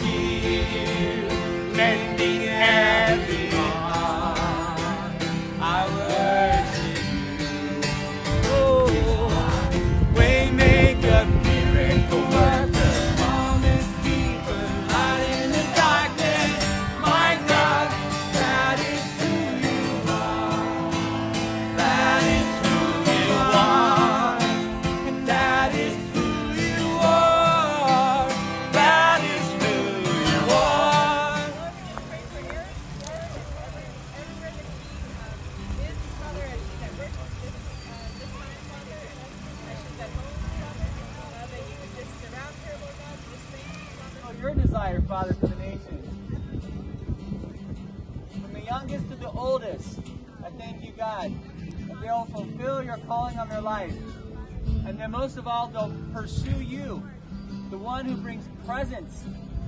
here, mending air. desire, Father, for the. From the youngest to the oldest, I thank you, God, that they'll fulfill your calling on their life. And then most of all, they'll pursue you, the one who brings presence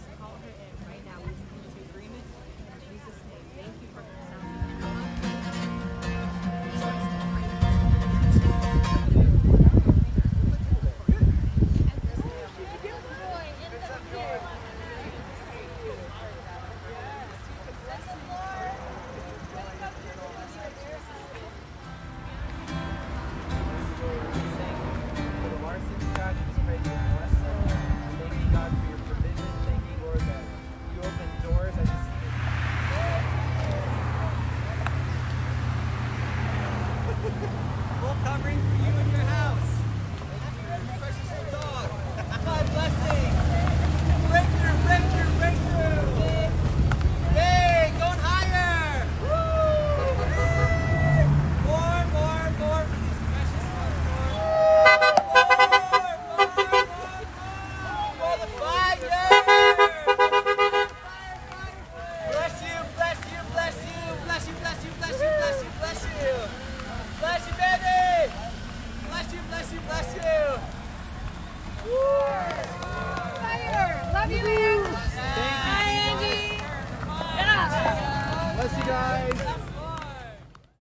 just call her in.